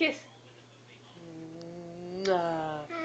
Kiss. Mwah.